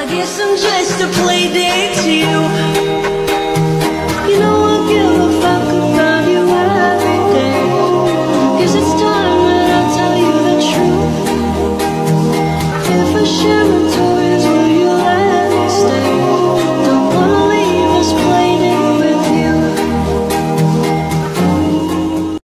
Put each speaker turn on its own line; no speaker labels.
I guess I'm just a playdate to you. You know I give a fuck about you every day. Cause it's time that I tell you the truth. If I share my